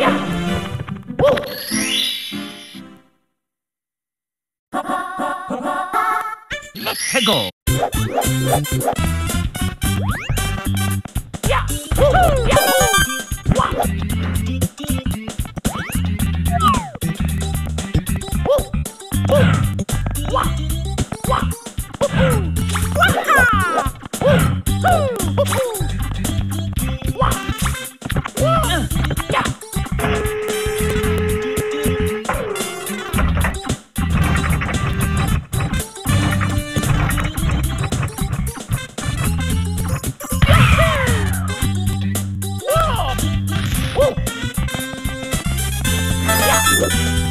Let's go. Yeah. Yeah. Thank you.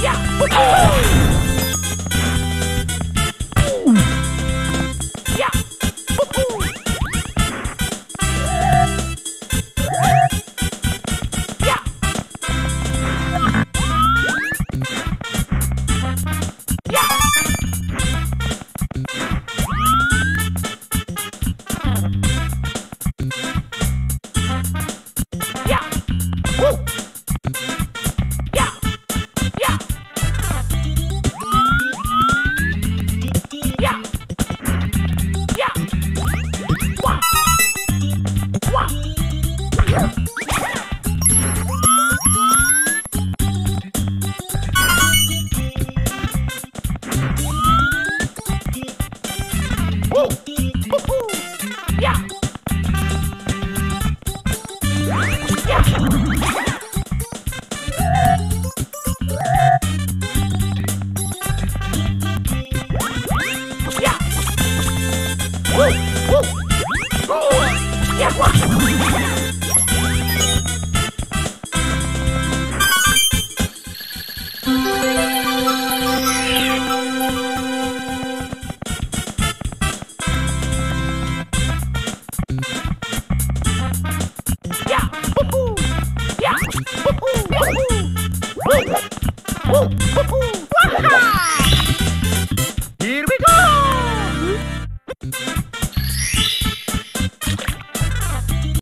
Yeah. Yeah.